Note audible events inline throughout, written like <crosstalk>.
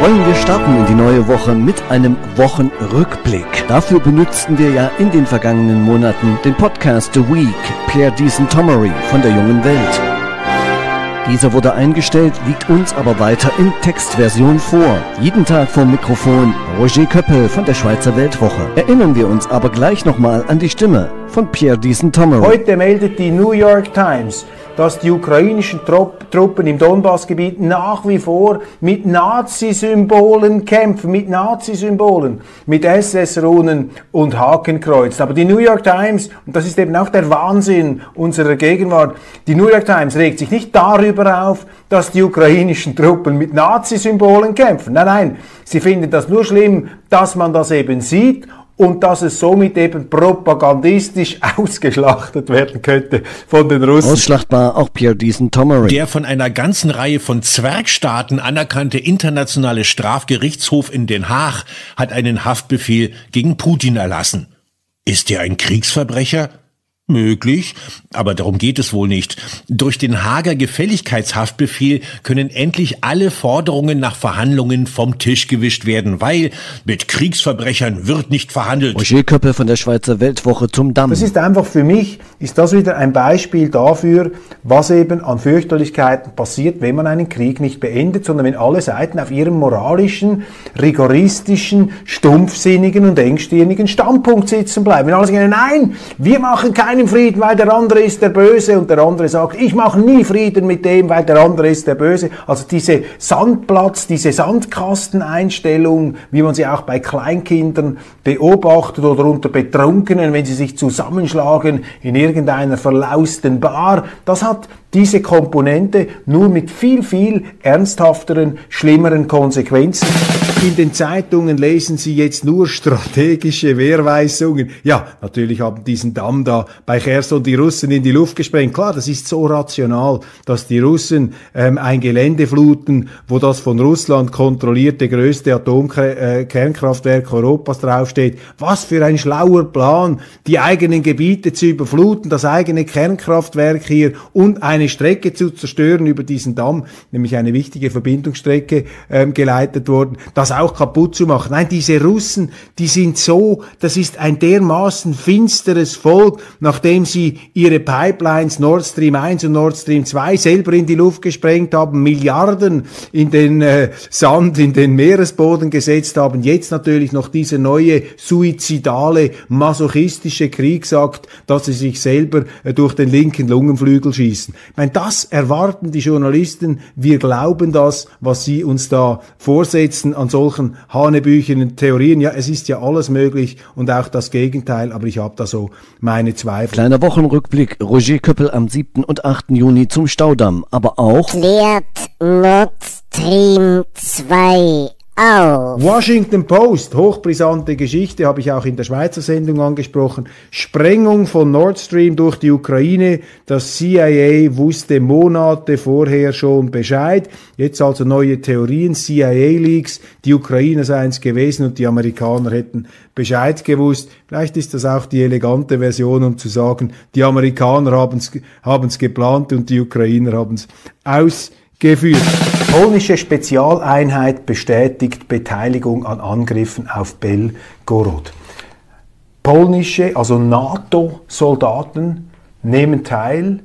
Wollen wir starten in die neue Woche mit einem Wochenrückblick. Dafür benutzten wir ja in den vergangenen Monaten den Podcast The Week, Pierre Deason Tomery von der jungen Welt. Dieser wurde eingestellt, liegt uns aber weiter in Textversion vor. Jeden Tag vom Mikrofon Roger Köppel von der Schweizer Weltwoche. Erinnern wir uns aber gleich nochmal an die Stimme von Pierre Deason Tomery. Heute meldet die New York Times, dass die ukrainischen Trupp, Truppen im Donbassgebiet nach wie vor mit Nazi-Symbolen kämpfen, mit Nazi-Symbolen, mit SS-Runen und Hakenkreuz. Aber die New York Times, und das ist eben auch der Wahnsinn unserer Gegenwart, die New York Times regt sich nicht darüber auf, dass die ukrainischen Truppen mit Nazi-Symbolen kämpfen. Nein, nein, sie finden das nur schlimm, dass man das eben sieht und dass es somit eben propagandistisch <laughs> ausgeschlachtet werden könnte von den Russen. Ausschlachtbar auch Pierre Deason Tomery. Der von einer ganzen Reihe von Zwergstaaten anerkannte internationale Strafgerichtshof in Den Haag hat einen Haftbefehl gegen Putin erlassen. Ist er ein Kriegsverbrecher? Möglich, aber darum geht es wohl nicht. Durch den Hager Gefälligkeitshaftbefehl können endlich alle Forderungen nach Verhandlungen vom Tisch gewischt werden, weil mit Kriegsverbrechern wird nicht verhandelt. Roger Köppel von der Schweizer Weltwoche zum Damm. Das ist einfach für mich, ist das wieder ein Beispiel dafür, was eben an Fürchterlichkeiten passiert, wenn man einen Krieg nicht beendet, sondern wenn alle Seiten auf ihrem moralischen, rigoristischen, stumpfsinnigen und engstirnigen Standpunkt sitzen bleiben. Wenn alle sagen, nein, wir machen keinen Frieden, weil der andere ist der Böse und der andere sagt, ich mache nie Frieden mit dem, weil der andere ist der Böse. Also diese Sandplatz, diese Sandkasteneinstellung, wie man sie auch bei Kleinkindern beobachtet oder unter Betrunkenen, wenn sie sich zusammenschlagen in irgendeiner verlausten Bar, das hat diese Komponente nur mit viel, viel ernsthafteren, schlimmeren Konsequenzen. In den Zeitungen lesen Sie jetzt nur strategische Wehrweisungen. Ja, natürlich haben diesen Damm da bei Cherson die Russen in die Luft gesprengt. Klar, das ist so rational, dass die Russen ähm, ein Gelände fluten, wo das von Russland kontrollierte größte Atomkernkraftwerk Europas draufsteht. Was für ein schlauer Plan, die eigenen Gebiete zu überfluten, das eigene Kernkraftwerk hier und eine Strecke zu zerstören über diesen Damm, nämlich eine wichtige Verbindungsstrecke ähm, geleitet worden, das auch kaputt zu machen. Nein, diese Russen, die sind so, das ist ein dermaßen finsteres Volk, nachdem sie ihre Pipelines Nord Stream 1 und Nord Stream 2 selber in die Luft gesprengt haben, Milliarden in den äh, Sand, in den Meeresboden gesetzt haben, jetzt natürlich noch diese neue suizidale, masochistische Kriegsakt, dass sie sich selber äh, durch den linken Lungenflügel schießen. Ich meine, das erwarten die Journalisten. Wir glauben das, was sie uns da vorsetzen an solchen hanebüchenen Theorien. Ja, es ist ja alles möglich und auch das Gegenteil, aber ich habe da so meine Zweifel. Kleiner Wochenrückblick. Roger Köppel am 7. und 8. Juni zum Staudamm. Aber auch Klärt Nord Stream 2 auf. Washington Post, hochbrisante Geschichte, habe ich auch in der Schweizer Sendung angesprochen. Sprengung von Nord Stream durch die Ukraine. Das CIA wusste Monate vorher schon Bescheid. Jetzt also neue Theorien, CIA-Leaks. Die Ukrainer seien es gewesen und die Amerikaner hätten Bescheid gewusst. Vielleicht ist das auch die elegante Version, um zu sagen, die Amerikaner haben es geplant und die Ukrainer haben es ausgeführt. Polnische Spezialeinheit bestätigt Beteiligung an Angriffen auf Belgorod. Polnische, also NATO-Soldaten nehmen teil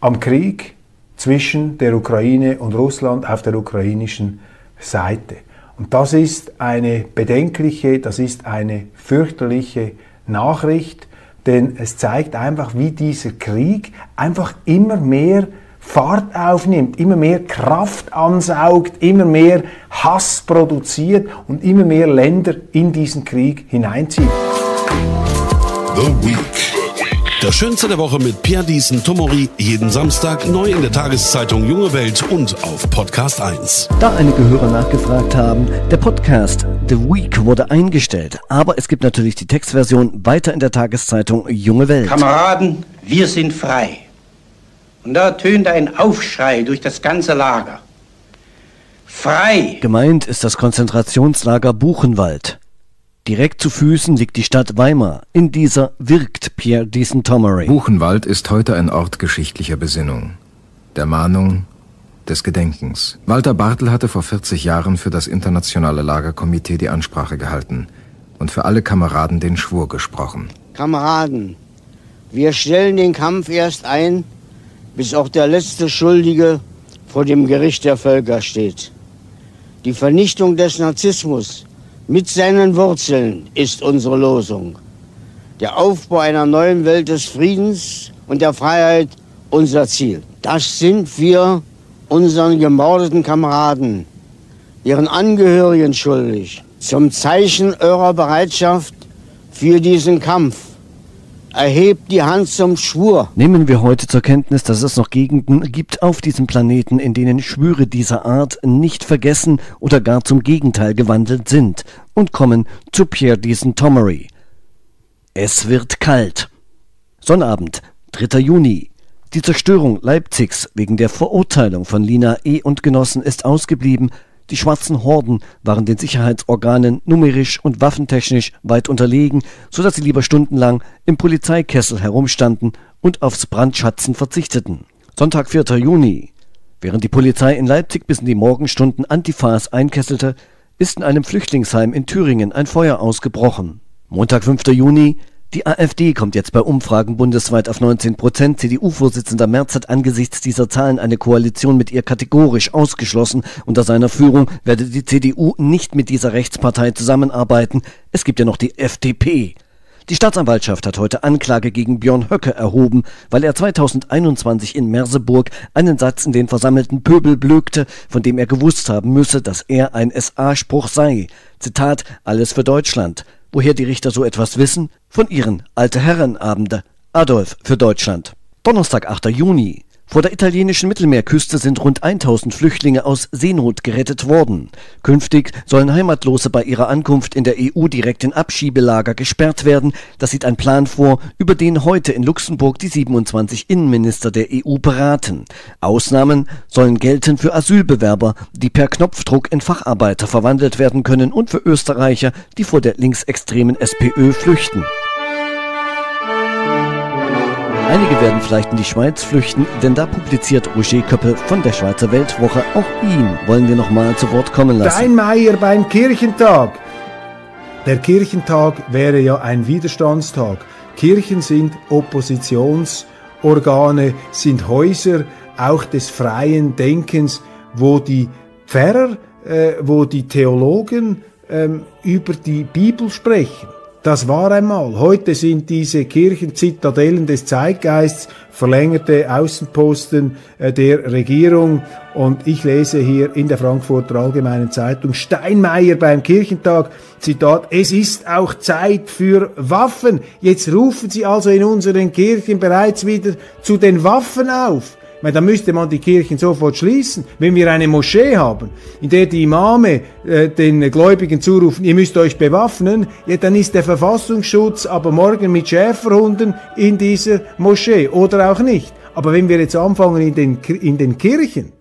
am Krieg zwischen der Ukraine und Russland auf der ukrainischen Seite. Und das ist eine bedenkliche, das ist eine fürchterliche Nachricht, denn es zeigt einfach, wie dieser Krieg einfach immer mehr Fahrt aufnimmt, immer mehr Kraft ansaugt, immer mehr Hass produziert und immer mehr Länder in diesen Krieg hineinzieht. The Week. Das Schönste der Woche mit Pierre Diesen Tomori, jeden Samstag neu in der Tageszeitung Junge Welt und auf Podcast 1. Da einige Hörer nachgefragt haben, der Podcast The Week wurde eingestellt, aber es gibt natürlich die Textversion weiter in der Tageszeitung Junge Welt. Kameraden, wir sind frei. Und da tönte ein Aufschrei durch das ganze Lager. Frei! Gemeint ist das Konzentrationslager Buchenwald. Direkt zu Füßen liegt die Stadt Weimar. In dieser wirkt Pierre Decent Tomery. Buchenwald ist heute ein Ort geschichtlicher Besinnung, der Mahnung, des Gedenkens. Walter Bartel hatte vor 40 Jahren für das internationale Lagerkomitee die Ansprache gehalten und für alle Kameraden den Schwur gesprochen. Kameraden, wir stellen den Kampf erst ein, bis auch der letzte Schuldige vor dem Gericht der Völker steht. Die Vernichtung des Narzissmus mit seinen Wurzeln ist unsere Losung. Der Aufbau einer neuen Welt des Friedens und der Freiheit unser Ziel. Das sind wir unseren gemordeten Kameraden, ihren Angehörigen schuldig. Zum Zeichen eurer Bereitschaft für diesen Kampf erhebt die Hand zum Schwur. Nehmen wir heute zur Kenntnis, dass es noch Gegenden gibt auf diesem Planeten, in denen Schwüre dieser Art nicht vergessen oder gar zum Gegenteil gewandelt sind und kommen zu Pierre Deason Tomery. Es wird kalt. Sonnabend, 3. Juni. Die Zerstörung Leipzigs wegen der Verurteilung von Lina E. und Genossen ist ausgeblieben. Die schwarzen Horden waren den Sicherheitsorganen numerisch und waffentechnisch weit unterlegen, so dass sie lieber stundenlang im Polizeikessel herumstanden und aufs Brandschatzen verzichteten. Sonntag, 4. Juni. Während die Polizei in Leipzig bis in die Morgenstunden Antifas einkesselte, ist in einem Flüchtlingsheim in Thüringen ein Feuer ausgebrochen. Montag, 5. Juni. Die AfD kommt jetzt bei Umfragen bundesweit auf 19 Prozent. CDU-Vorsitzender Merz hat angesichts dieser Zahlen eine Koalition mit ihr kategorisch ausgeschlossen. Unter seiner Führung werde die CDU nicht mit dieser Rechtspartei zusammenarbeiten. Es gibt ja noch die FDP. Die Staatsanwaltschaft hat heute Anklage gegen Björn Höcke erhoben, weil er 2021 in Merseburg einen Satz in den versammelten Pöbel blökte, von dem er gewusst haben müsse, dass er ein SA-Spruch sei. Zitat, alles für Deutschland. Woher die Richter so etwas wissen? Von ihren Alte Herrenabende. Adolf für Deutschland. Donnerstag, 8. Juni. Vor der italienischen Mittelmeerküste sind rund 1000 Flüchtlinge aus Seenot gerettet worden. Künftig sollen Heimatlose bei ihrer Ankunft in der EU direkt in Abschiebelager gesperrt werden. Das sieht ein Plan vor, über den heute in Luxemburg die 27 Innenminister der EU beraten. Ausnahmen sollen gelten für Asylbewerber, die per Knopfdruck in Facharbeiter verwandelt werden können und für Österreicher, die vor der linksextremen SPÖ flüchten. Einige werden vielleicht in die Schweiz flüchten, denn da publiziert Roger Köppel von der Schweizer Weltwoche. Auch ihn wollen wir nochmal zu Wort kommen lassen. Steinmeier beim Kirchentag. Der Kirchentag wäre ja ein Widerstandstag. Kirchen sind Oppositionsorgane, sind Häuser auch des freien Denkens, wo die Pfarrer, äh, wo die Theologen ähm, über die Bibel sprechen. Das war einmal. Heute sind diese Kirchen Zitadellen des Zeitgeists, verlängerte Außenposten äh, der Regierung. Und ich lese hier in der Frankfurter Allgemeinen Zeitung Steinmeier beim Kirchentag, Zitat, es ist auch Zeit für Waffen. Jetzt rufen Sie also in unseren Kirchen bereits wieder zu den Waffen auf. Meine, da müsste man die Kirchen sofort schließen. Wenn wir eine Moschee haben, in der die Imame äh, den Gläubigen zurufen, ihr müsst euch bewaffnen, ja, dann ist der Verfassungsschutz aber morgen mit Schäferhunden in dieser Moschee oder auch nicht. Aber wenn wir jetzt anfangen, in den, in den Kirchen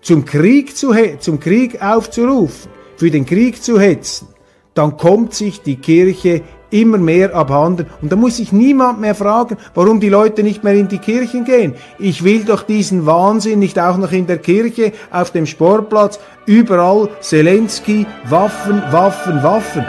zum Krieg, zu, zum Krieg aufzurufen, für den Krieg zu hetzen, dann kommt sich die Kirche immer mehr abhanden. Und da muss sich niemand mehr fragen, warum die Leute nicht mehr in die Kirchen gehen. Ich will doch diesen Wahnsinn nicht auch noch in der Kirche, auf dem Sportplatz, überall Zelensky, Waffen, Waffen, Waffen.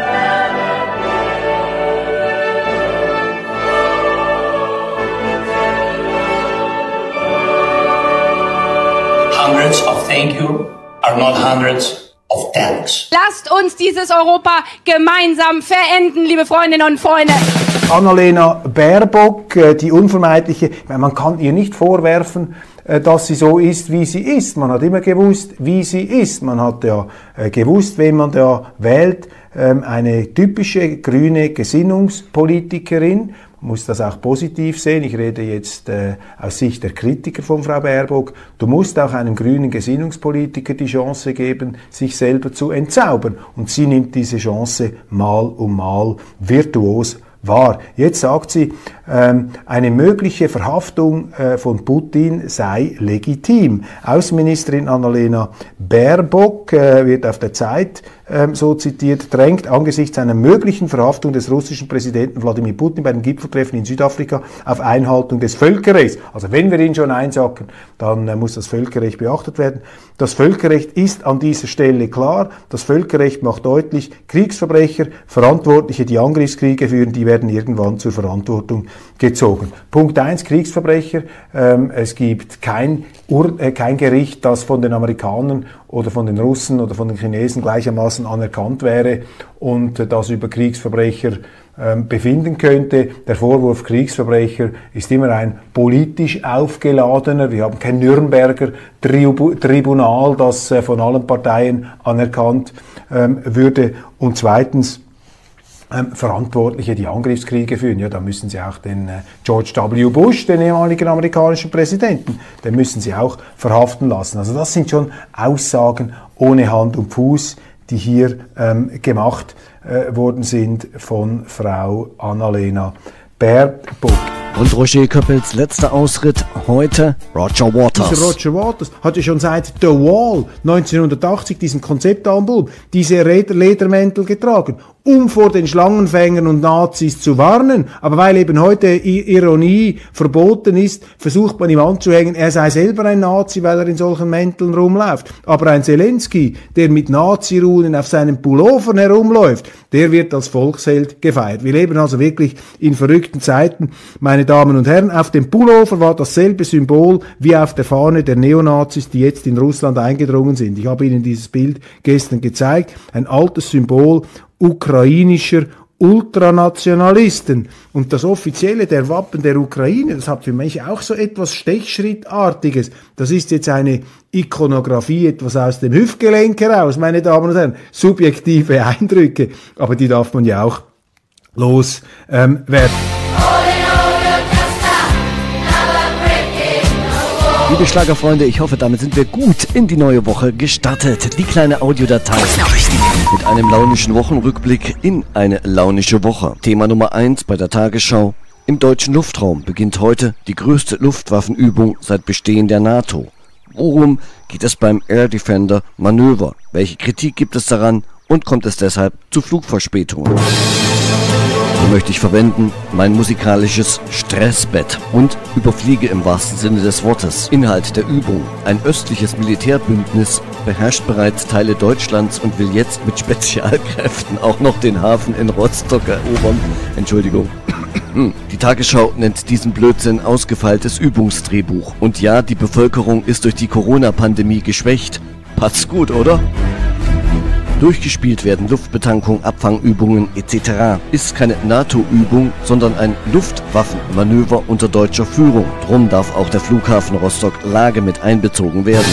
Hundreds of thank you are not hundreds of thanks. Lasst uns dieses Europa gemeinsam verenden, liebe Freundinnen und Freunde. Annalena Baerbock, äh, die unvermeidliche, man kann ihr nicht vorwerfen, äh, dass sie so ist, wie sie ist. Man hat immer gewusst, wie sie ist. Man hat ja äh, gewusst, wen man da wählt. Ähm, eine typische grüne Gesinnungspolitikerin muss das auch positiv sehen. Ich rede jetzt äh, aus Sicht der Kritiker von Frau Baerbock. Du musst auch einem grünen Gesinnungspolitiker die Chance geben, sich selber zu entzaubern. Und sie nimmt diese Chance mal um mal virtuos wahr. Jetzt sagt sie, eine mögliche Verhaftung äh, von Putin sei legitim. Außenministerin Annalena Baerbock äh, wird auf der Zeit ähm, so zitiert, drängt angesichts einer möglichen Verhaftung des russischen Präsidenten Wladimir Putin bei dem Gipfeltreffen in Südafrika auf Einhaltung des Völkerrechts. Also wenn wir ihn schon einsacken, dann äh, muss das Völkerrecht beachtet werden. Das Völkerrecht ist an dieser Stelle klar. Das Völkerrecht macht deutlich, Kriegsverbrecher, Verantwortliche, die Angriffskriege führen, die werden irgendwann zur Verantwortung gezogen. Punkt eins: Kriegsverbrecher. Ähm, es gibt kein, Ur äh, kein Gericht, das von den Amerikanern oder von den Russen oder von den Chinesen gleichermaßen anerkannt wäre und äh, das über Kriegsverbrecher ähm, befinden könnte. Der Vorwurf Kriegsverbrecher ist immer ein politisch aufgeladener. Wir haben kein Nürnberger Tribunal, das äh, von allen Parteien anerkannt ähm, würde. Und zweitens, ähm, Verantwortliche, die Angriffskriege führen. Ja, da müssen Sie auch den äh, George W. Bush, den ehemaligen amerikanischen Präsidenten, den müssen Sie auch verhaften lassen. Also das sind schon Aussagen ohne Hand und Fuß, die hier ähm, gemacht äh, worden sind von Frau Annalena Baerbock. Und Roger Köppels letzter Ausritt heute Roger Waters. Dieser Roger Waters hatte schon seit The Wall 1980, diesem Konzeptalbum, diese Ledermäntel getragen um vor den Schlangenfängern und Nazis zu warnen. Aber weil eben heute Ironie verboten ist, versucht man ihm anzuhängen, er sei selber ein Nazi, weil er in solchen Mänteln rumläuft. Aber ein Zelensky, der mit Nazi-Runen auf seinen Pullovern herumläuft, der wird als Volksheld gefeiert. Wir leben also wirklich in verrückten Zeiten, meine Damen und Herren. Auf dem Pullover war dasselbe Symbol wie auf der Fahne der Neonazis, die jetzt in Russland eingedrungen sind. Ich habe Ihnen dieses Bild gestern gezeigt. Ein altes Symbol ukrainischer Ultranationalisten. Und das offizielle der Wappen der Ukraine, das hat für mich auch so etwas Stechschrittartiges. Das ist jetzt eine Ikonografie, etwas aus dem Hüftgelenk heraus, meine Damen und Herren. Subjektive Eindrücke, aber die darf man ja auch loswerden. Ähm, Liebe Schlagerfreunde, ich hoffe, damit sind wir gut in die neue Woche gestartet. Die kleine Audiodatei mit einem launischen Wochenrückblick in eine launische Woche. Thema Nummer 1 bei der Tagesschau. Im deutschen Luftraum beginnt heute die größte Luftwaffenübung seit Bestehen der NATO. Worum geht es beim Air Defender Manöver? Welche Kritik gibt es daran und kommt es deshalb zu Flugverspätungen? Möchte ich verwenden mein musikalisches Stressbett und überfliege im wahrsten Sinne des Wortes. Inhalt der Übung. Ein östliches Militärbündnis beherrscht bereits Teile Deutschlands und will jetzt mit Spezialkräften auch noch den Hafen in Rostock erobern. Entschuldigung. <coughs> Die Tagesschau nennt diesen Blödsinn ausgefeiltes Übungsdrehbuch. Und ja, die Bevölkerung ist durch die Corona-Pandemie geschwächt. Passt gut, oder? Durchgespielt werden Luftbetankung, Abfangübungen etc. Ist keine NATO-Übung, sondern ein Luftwaffenmanöver unter deutscher Führung. Drum darf auch der Flughafen Rostock-Lage mit einbezogen werden.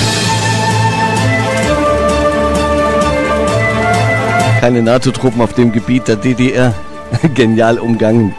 Keine NATO-Truppen auf dem Gebiet der DDR. <laughs> Genial umgangen.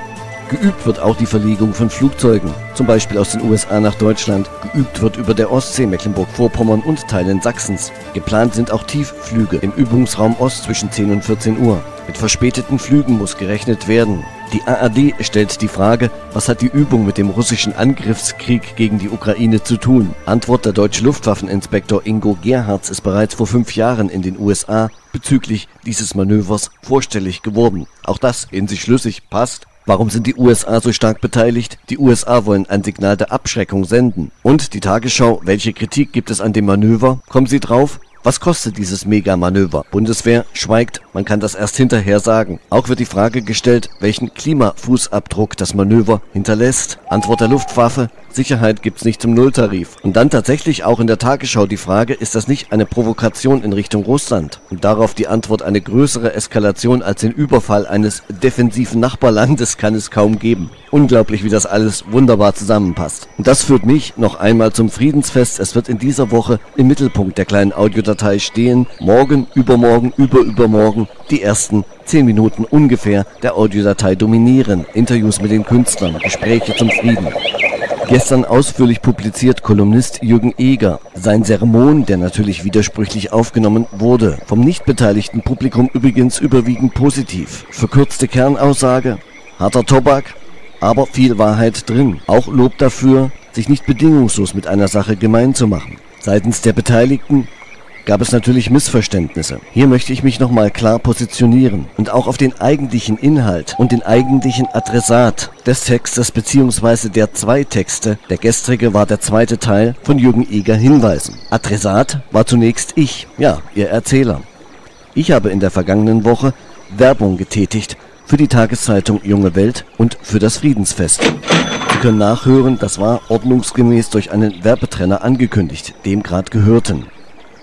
Geübt wird auch die Verlegung von Flugzeugen, zum Beispiel aus den USA nach Deutschland. Geübt wird über der Ostsee, Mecklenburg-Vorpommern und Teilen Sachsens. Geplant sind auch Tiefflüge im Übungsraum Ost zwischen 10 und 14 Uhr. Mit verspäteten Flügen muss gerechnet werden. Die ARD stellt die Frage, was hat die Übung mit dem russischen Angriffskrieg gegen die Ukraine zu tun? Antwort der deutsche Luftwaffeninspektor Ingo Gerhards ist bereits vor fünf Jahren in den USA bezüglich dieses Manövers vorstellig geworden. Auch das in sich schlüssig passt Warum sind die USA so stark beteiligt? Die USA wollen ein Signal der Abschreckung senden. Und die Tagesschau, welche Kritik gibt es an dem Manöver? Kommen Sie drauf? Was kostet dieses Mega-Manöver? Bundeswehr schweigt, man kann das erst hinterher sagen. Auch wird die Frage gestellt, welchen Klimafußabdruck das Manöver hinterlässt. Antwort der Luftwaffe, Sicherheit gibt's nicht zum Nulltarif. Und dann tatsächlich auch in der Tagesschau die Frage, ist das nicht eine Provokation in Richtung Russland? Und darauf die Antwort, eine größere Eskalation als den Überfall eines defensiven Nachbarlandes kann es kaum geben. Unglaublich, wie das alles wunderbar zusammenpasst. Und das führt mich noch einmal zum Friedensfest. Es wird in dieser Woche im Mittelpunkt der kleinen Audiodatei stehen. Morgen, übermorgen, überübermorgen die ersten zehn Minuten ungefähr der Audiodatei dominieren. Interviews mit den Künstlern, Gespräche zum Frieden. Gestern ausführlich publiziert Kolumnist Jürgen Eger. Sein Sermon, der natürlich widersprüchlich aufgenommen wurde, vom nicht beteiligten Publikum übrigens überwiegend positiv. Verkürzte Kernaussage, harter Tobak, aber viel Wahrheit drin. Auch Lob dafür, sich nicht bedingungslos mit einer Sache gemein zu machen. Seitens der Beteiligten gab es natürlich Missverständnisse. Hier möchte ich mich nochmal klar positionieren und auch auf den eigentlichen Inhalt und den eigentlichen Adressat des Textes bzw. der zwei Texte, der gestrige war der zweite Teil, von Jürgen Eger hinweisen. Adressat war zunächst ich, ja, Ihr Erzähler. Ich habe in der vergangenen Woche Werbung getätigt für die Tageszeitung Junge Welt und für das Friedensfest. Sie können nachhören, das war ordnungsgemäß durch einen Werbetrenner angekündigt, dem grad gehörten.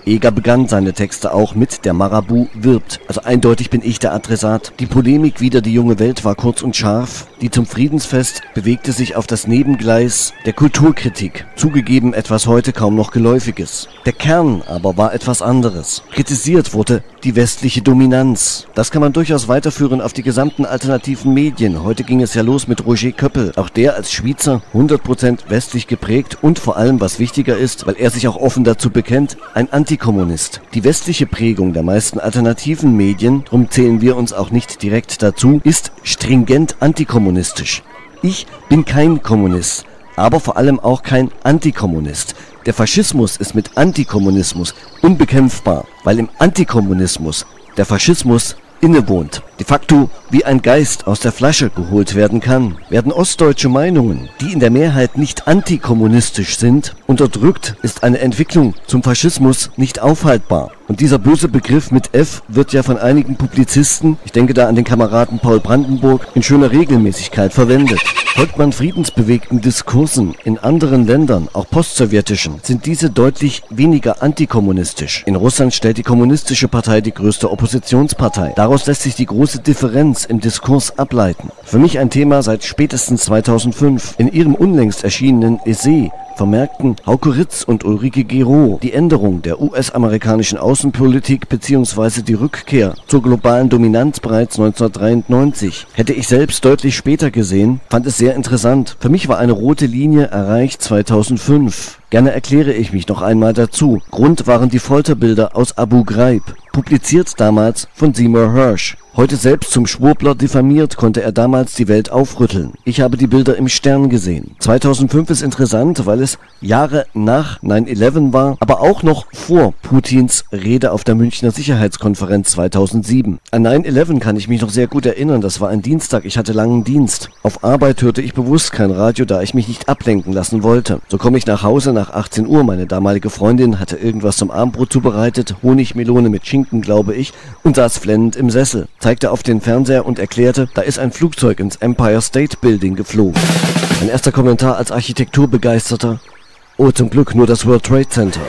Eger begann seine Texte auch mit Der Marabu wirbt. Also eindeutig bin ich der Adressat. Die Polemik wider die junge Welt war kurz und scharf. Die zum Friedensfest bewegte sich auf das Nebengleis der Kulturkritik. Zugegeben etwas heute kaum noch Geläufiges. Der Kern aber war etwas anderes. Kritisiert wurde die westliche Dominanz. Das kann man durchaus weiterführen auf die gesamten alternativen Medien. Heute ging es ja los mit Roger Köppel. Auch der als Schweizer 100% westlich geprägt und vor allem, was wichtiger ist, weil er sich auch offen dazu bekennt, ein Antikommunist. Die westliche Prägung der meisten alternativen Medien, drum zählen wir uns auch nicht direkt dazu, ist stringent antikommunistisch. Ich bin kein Kommunist, aber vor allem auch kein Antikommunist. Der Faschismus ist mit Antikommunismus unbekämpfbar, weil im Antikommunismus der Faschismus innewohnt, de facto wie ein Geist aus der Flasche geholt werden kann, werden ostdeutsche Meinungen, die in der Mehrheit nicht antikommunistisch sind, unterdrückt, ist eine Entwicklung zum Faschismus nicht aufhaltbar. Und dieser böse Begriff mit F wird ja von einigen Publizisten, ich denke da an den Kameraden Paul Brandenburg, in schöner Regelmäßigkeit verwendet. Folgt man friedensbewegten Diskursen in anderen Ländern, auch postsowjetischen, sind diese deutlich weniger antikommunistisch. In Russland stellt die Kommunistische Partei die größte Oppositionspartei. Daraus lässt sich die große Differenz im Diskurs ableiten. Für mich ein Thema seit spätestens 2005. In ihrem unlängst erschienenen Essay vermerkten Hauke Ritz und Ulrike Gero die Änderung der US-amerikanischen Außenpolitik bzw. die Rückkehr zur globalen Dominanz bereits 1993. Hätte ich selbst deutlich später gesehen, fand es sehr interessant. Für mich war eine rote Linie erreicht 2005. Gerne erkläre ich mich noch einmal dazu. Grund waren die Folterbilder aus Abu Ghraib, publiziert damals von Seymour Hersh. Heute selbst zum Schwurbler diffamiert, konnte er damals die Welt aufrütteln. Ich habe die Bilder im Stern gesehen. 2005 ist interessant, weil es Jahre nach 9-11 war, aber auch noch vor Putins Rede auf der Münchner Sicherheitskonferenz 2007. An 9-11 kann ich mich noch sehr gut erinnern. Das war ein Dienstag. Ich hatte langen Dienst. Auf Arbeit hörte ich bewusst kein Radio, da ich mich nicht ablenken lassen wollte. So komme ich nach Hause nach 18 Uhr. Meine damalige Freundin hatte irgendwas zum Abendbrot zubereitet, Honigmelone mit Schinken, glaube ich, und saß flennend im Sessel zeigte auf den Fernseher und erklärte, da ist ein Flugzeug ins Empire State Building geflogen. Mein erster Kommentar als Architekturbegeisterter, oh zum Glück nur das World Trade Center.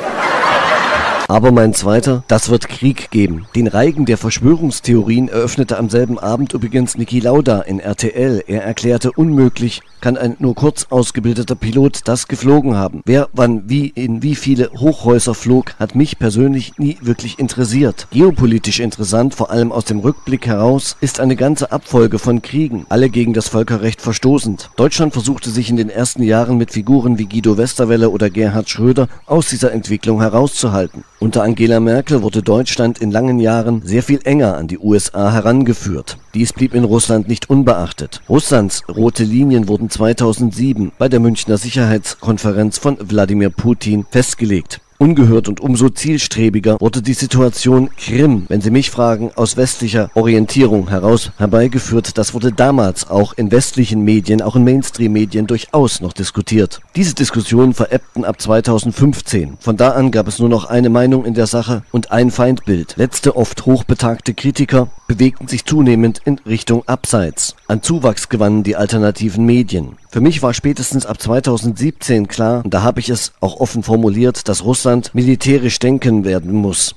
Aber mein zweiter, das wird Krieg geben. Den Reigen der Verschwörungstheorien eröffnete am selben Abend übrigens Niki Lauda in RTL. Er erklärte, unmöglich kann ein nur kurz ausgebildeter Pilot das geflogen haben. Wer wann wie in wie viele Hochhäuser flog, hat mich persönlich nie wirklich interessiert. Geopolitisch interessant, vor allem aus dem Rückblick heraus, ist eine ganze Abfolge von Kriegen, alle gegen das Völkerrecht verstoßend. Deutschland versuchte sich in den ersten Jahren mit Figuren wie Guido Westerwelle oder Gerhard Schröder aus dieser Entwicklung herauszuhalten. Unter Angela Merkel wurde Deutschland in langen Jahren sehr viel enger an die USA herangeführt. Dies blieb in Russland nicht unbeachtet. Russlands rote Linien wurden 2007 bei der Münchner Sicherheitskonferenz von Wladimir Putin festgelegt. Ungehört und umso zielstrebiger wurde die Situation Krim, wenn Sie mich fragen, aus westlicher Orientierung heraus herbeigeführt. Das wurde damals auch in westlichen Medien, auch in Mainstream-Medien durchaus noch diskutiert. Diese Diskussionen verebbten ab 2015. Von da an gab es nur noch eine Meinung in der Sache und ein Feindbild. Letzte oft hochbetagte Kritiker bewegten sich zunehmend in Richtung Abseits. An Zuwachs gewannen die alternativen Medien. Für mich war spätestens ab 2017 klar, und da habe ich es auch offen formuliert, dass Russland militärisch denken werden muss.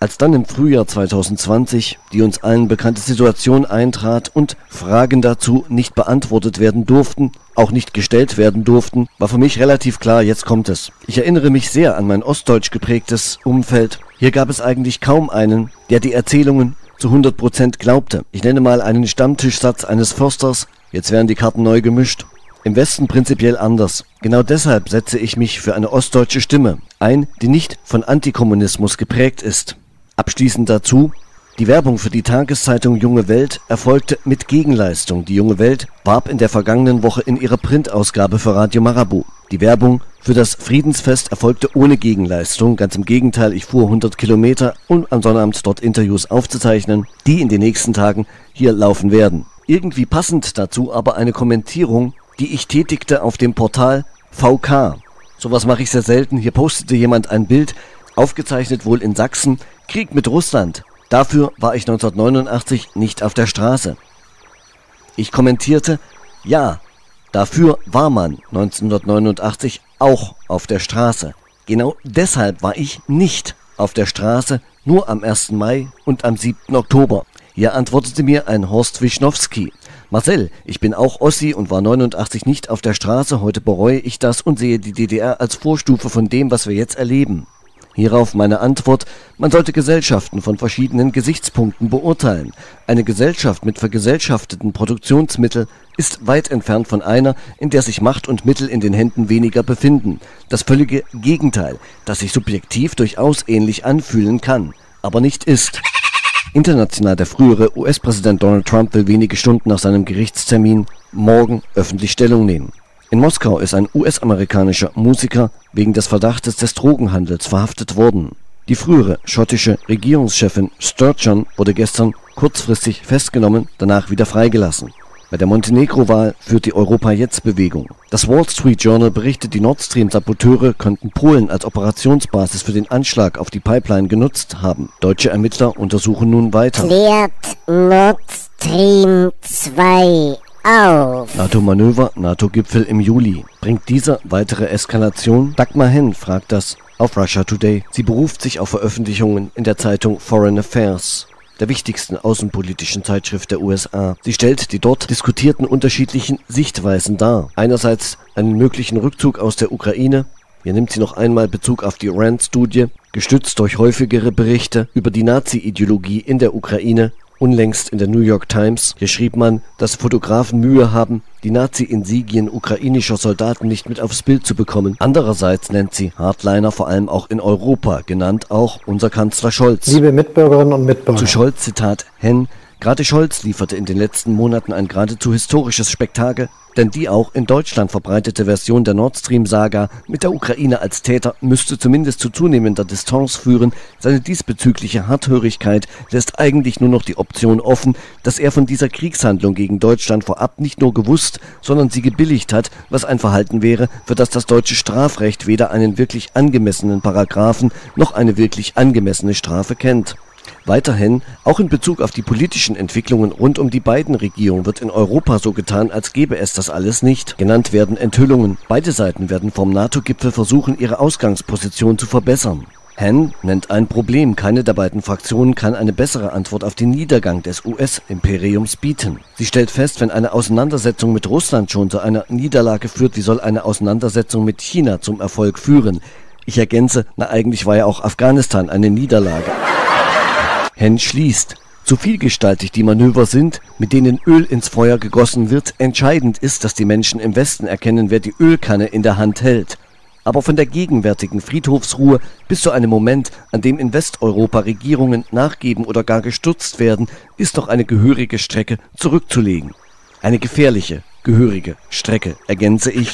Als dann im Frühjahr 2020 die uns allen bekannte Situation eintrat und Fragen dazu nicht beantwortet werden durften, auch nicht gestellt werden durften, war für mich relativ klar, jetzt kommt es. Ich erinnere mich sehr an mein ostdeutsch geprägtes Umfeld. Hier gab es eigentlich kaum einen, der die Erzählungen zu 100% glaubte. Ich nenne mal einen Stammtischsatz eines Försters, jetzt werden die Karten neu gemischt. Im Westen prinzipiell anders. Genau deshalb setze ich mich für eine ostdeutsche Stimme ein, die nicht von Antikommunismus geprägt ist. Abschließend dazu, Die Werbung für die Tageszeitung Junge Welt erfolgte mit Gegenleistung. Die Junge Welt warb in der vergangenen Woche in ihrer Printausgabe für Radio Marabu. Die Werbung für das Friedensfest erfolgte ohne Gegenleistung. Ganz im Gegenteil, ich fuhr 100 Kilometer, um am Sonnabend dort Interviews aufzuzeichnen, die in den nächsten Tagen hier laufen werden. Irgendwie passend dazu aber eine Kommentierung, die ich tätigte auf dem Portal VK. Sowas mache ich sehr selten. Hier postete jemand ein Bild, aufgezeichnet wohl in Sachsen, Krieg mit Russland. Dafür war ich 1989 nicht auf der Straße. Ich kommentierte, ja, dafür war man 1989 auch auf der Straße. Genau deshalb war ich nicht auf der Straße, nur am 1. Mai und am 7. Oktober. Hier antwortete mir ein Horst Wischnowski. Marcel, ich bin auch Ossi und war 89 nicht auf der Straße, heute bereue ich das und sehe die DDR als Vorstufe von dem, was wir jetzt erleben. Hierauf meine Antwort, man sollte Gesellschaften von verschiedenen Gesichtspunkten beurteilen. Eine Gesellschaft mit vergesellschafteten Produktionsmitteln ist weit entfernt von einer, in der sich Macht und Mittel in den Händen weniger befinden. Das völlige Gegenteil, das sich subjektiv durchaus ähnlich anfühlen kann, aber nicht ist. International der frühere US-Präsident Donald Trump will wenige Stunden nach seinem Gerichtstermin morgen öffentlich Stellung nehmen. In Moskau ist ein US-amerikanischer Musiker wegen des Verdachtes des Drogenhandels verhaftet worden. Die frühere schottische Regierungschefin Sturgeon wurde gestern kurzfristig festgenommen, danach wieder freigelassen. Bei der Montenegro-Wahl führt die Europa-Jetzt-Bewegung. Das Wall Street Journal berichtet, die Nord Stream-Saboteure könnten Polen als Operationsbasis für den Anschlag auf die Pipeline genutzt haben. Deutsche Ermittler untersuchen nun weiter. Klärt Nord Stream 2 auf. NATO-Manöver, NATO-Gipfel im Juli. Bringt dieser weitere Eskalation? Dagmar Henn fragt das auf Russia Today. Sie beruft sich auf Veröffentlichungen in der Zeitung Foreign Affairs der wichtigsten außenpolitischen Zeitschrift der USA. Sie stellt die dort diskutierten unterschiedlichen Sichtweisen dar. Einerseits einen möglichen Rückzug aus der Ukraine, hier nimmt sie noch einmal Bezug auf die Rand-Studie, gestützt durch häufigere Berichte über die Nazi-Ideologie in der Ukraine Unlängst in der New York Times, hier schrieb man, dass Fotografen Mühe haben, die Nazi-Insigien ukrainischer Soldaten nicht mit aufs Bild zu bekommen. Andererseits nennt sie Hardliner vor allem auch in Europa, genannt auch unser Kanzler Scholz. Liebe Mitbürgerinnen und Mitbürger. Zu Scholz Zitat Hen, Gerade Scholz lieferte in den letzten Monaten ein geradezu historisches Spektakel, denn die auch in Deutschland verbreitete Version der Nord Stream-Saga mit der Ukraine als Täter müsste zumindest zu zunehmender Distanz führen. Seine diesbezügliche Harthörigkeit lässt eigentlich nur noch die Option offen, dass er von dieser Kriegshandlung gegen Deutschland vorab nicht nur gewusst, sondern sie gebilligt hat, was ein Verhalten wäre, für das das deutsche Strafrecht weder einen wirklich angemessenen Paragraphen noch eine wirklich angemessene Strafe kennt. Weiterhin, auch in Bezug auf die politischen Entwicklungen rund um die beiden Regierungen wird in Europa so getan, als gäbe es das alles nicht. Genannt werden Enthüllungen. Beide Seiten werden vom NATO-Gipfel versuchen, ihre Ausgangsposition zu verbessern. Hen nennt ein Problem. Keine der beiden Fraktionen kann eine bessere Antwort auf den Niedergang des US-Imperiums bieten. Sie stellt fest, wenn eine Auseinandersetzung mit Russland schon zu einer Niederlage führt, wie soll eine Auseinandersetzung mit China zum Erfolg führen? Ich ergänze, na eigentlich war ja auch Afghanistan eine Niederlage. Hen schließt. So vielgestaltig die Manöver sind, mit denen Öl ins Feuer gegossen wird, entscheidend ist, dass die Menschen im Westen erkennen, wer die Ölkanne in der Hand hält. Aber von der gegenwärtigen Friedhofsruhe bis zu einem Moment, an dem in Westeuropa Regierungen nachgeben oder gar gestürzt werden, ist noch eine gehörige Strecke zurückzulegen. Eine gefährliche, gehörige Strecke, ergänze ich.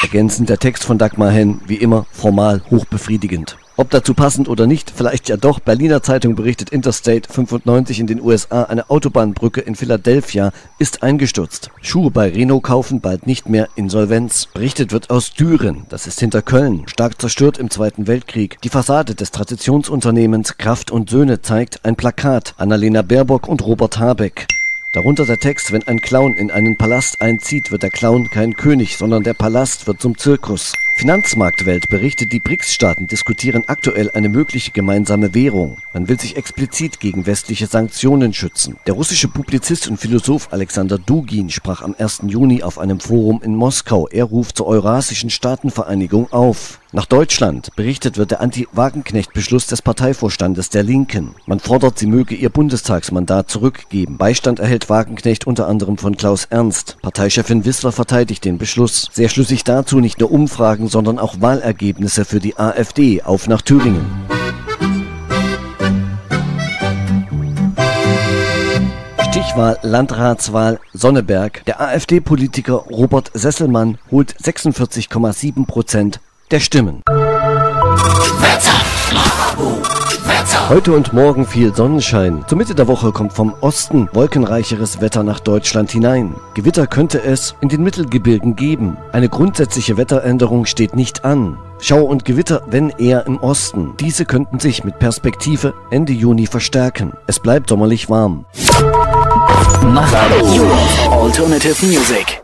Ergänzend der Text von Dagmar Henn, wie immer formal hochbefriedigend. Ob dazu passend oder nicht, vielleicht ja doch. Berliner Zeitung berichtet Interstate 95 in den USA, eine Autobahnbrücke in Philadelphia ist eingestürzt. Schuhe bei Renault kaufen bald nicht mehr Insolvenz. Berichtet wird aus Düren, das ist hinter Köln, stark zerstört im Zweiten Weltkrieg. Die Fassade des Traditionsunternehmens Kraft und Söhne zeigt ein Plakat Annalena Baerbock und Robert Habeck. Darunter der Text, wenn ein Clown in einen Palast einzieht, wird der Clown kein König, sondern der Palast wird zum Zirkus. Finanzmarktwelt berichtet, die BRICS-Staaten diskutieren aktuell eine mögliche gemeinsame Währung. Man will sich explizit gegen westliche Sanktionen schützen. Der russische Publizist und Philosoph Alexander Dugin sprach am 1. Juni auf einem Forum in Moskau. Er ruft zur Eurasischen Staatenvereinigung auf. Nach Deutschland berichtet wird der Anti-Wagenknecht-Beschluss des Parteivorstandes der Linken. Man fordert, sie möge ihr Bundestagsmandat zurückgeben. Beistand erhält Wagenknecht unter anderem von Klaus Ernst. Parteichefin Wissler verteidigt den Beschluss. Sehr schlüssig dazu nicht nur Umfragen, sondern auch Wahlergebnisse für die AfD auf nach Thüringen. Stichwahl Landratswahl Sonneberg. Der AfD-Politiker Robert Sesselmann holt 46,7 Prozent der Stimmen. Heute und morgen viel Sonnenschein. Zur Mitte der Woche kommt vom Osten wolkenreicheres Wetter nach Deutschland hinein. Gewitter könnte es in den Mittelgebirgen geben. Eine grundsätzliche Wetteränderung steht nicht an. Schauer und Gewitter, wenn eher im Osten. Diese könnten sich mit Perspektive Ende Juni verstärken. Es bleibt sommerlich warm. Alternative Music.